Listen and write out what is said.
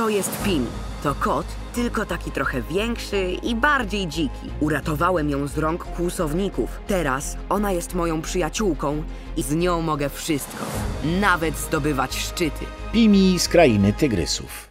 To jest Pim. To kot, tylko taki trochę większy i bardziej dziki. Uratowałem ją z rąk kłusowników. Teraz ona jest moją przyjaciółką i z nią mogę wszystko. Nawet zdobywać szczyty. Pimi z krainy tygrysów.